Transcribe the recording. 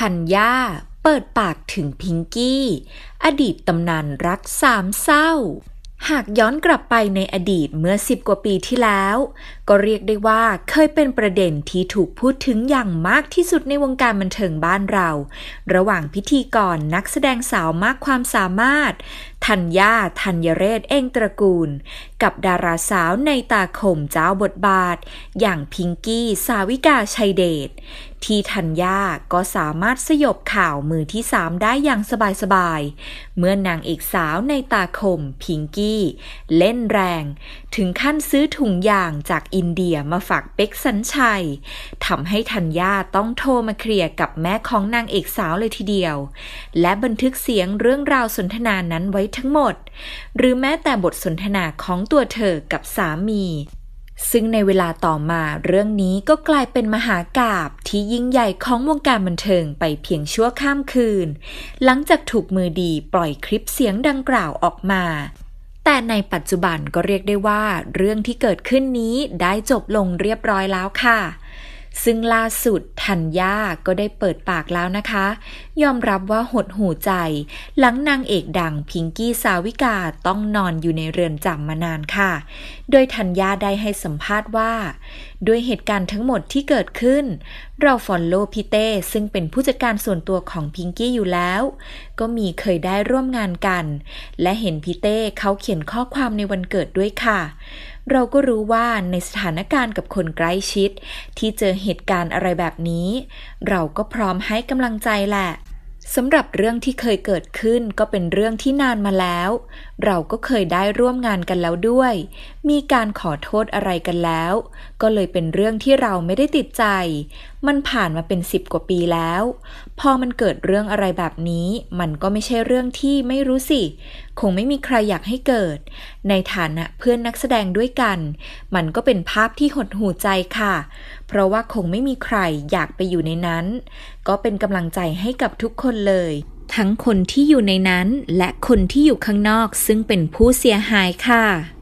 ธัญญาเปิดปากถึงพิงกี้ อดีตตำนานรักสามเศร้า หากย้อนกลับไปในอดีตเมื่อสิบกว่าปีที่แล้ว ก็เรียกได้ว่าเคยเป็นประเด็นที่ถูกพูดถึงอย่างมากที่สุดในวงการบันเทิงบ้านเรา ระหว่างพิธีกรนักแสดงสาวมากความสามารถ ธัญญาธัญเรศเองตระกูล กับดาราสาวในตาคมเจ้าบทบาท อย่างพิงกี้ สาวิกาชัยเดชที่ธัญญาก็สามารถสยบข่าวมือที่สามได้อย่างสบายๆเมื่อนางเอกสาวในตาคมพิงกี้เล่นแรง ถึงขั้นซื้อถุงยางจากอินเดียมาฝากเป็กสัญชัยทำให้ธัญญาต้องโทรมาเคลียร์กับแม่ของนางเอกสาวเลยทีเดียว และบันทึกเสียงเรื่องราวสนทนานั้นไว้ทั้งหมด หรือแม้แต่บทสนทนาของตัวเธอกับสามีซึ่งในเวลาต่อมาเรื่องนี้ก็กลายเป็นมหากาบที่ยิ่งใหญ่ของวงการบันเทิงไปเพียงชั่วข้ามคืน หลังจากถูกมือดีปล่อยคลิปเสียงดังกล่าวออกมา แต่ในปัจจุบันก็เรียกได้ว่า เรื่องที่เกิดขึ้นนี้ได้จบลงเรียบร้อยแล้วค่ะ ซึ่งล่าสุดธัญญาก็ได้เปิดปากแล้วนะคะ ยอมรับว่าหดหูใจ หลังนางเอกดังพิงกี้สาวิกาต้องนอนอยู่ในเรือนจำมานานค่ะ โดยธัญญาได้ให้สัมภาษณ์ว่า ด้วยเหตุการณ์ทั้งหมดที่เกิดขึ้น เราฟอลโล่พี่เต้ซึ่งเป็นผู้จัดการส่วนตัวของพิงกี้อยู่แล้ว ก็มีเคยได้ร่วมงานกัน และเห็นพี่เต้เขาเขียนข้อความในวันเกิดด้วยค่ะ เราก็รู้ว่าในสถานการณ์กับคนใกล้ชิด ที่เจอเหตุการณ์อะไรแบบนี้ เราก็พร้อมให้กำลังใจแหละสำหรับเรื่องที่เคยเกิดขึ้นก็เป็นเรื่องที่นานมาแล้ว เราก็เคยได้ร่วมงานกันแล้วด้วย มีการขอโทษอะไรกันแล้ว ก็เลยเป็นเรื่องที่เราไม่ได้ติดใจ มันผ่านมาเป็นสิบกว่าปีแล้ว พอมันเกิดเรื่องอะไรแบบนี้ มันก็ไม่ใช่เรื่องที่ไม่รู้สิ คงไม่มีใครอยากให้เกิด ในฐานะเพื่อนนักแสดงด้วยกัน มันก็เป็นภาพที่หดหูใจค่ะ เพราะว่าคงไม่มีใครอยากไปอยู่ในนั้น ก็เป็นกำลังใจให้กับทุกคนเลย ทั้งคนที่อยู่ในนั้นและคนที่อยู่ข้างนอกซึ่งเป็นผู้เสียหายค่ะ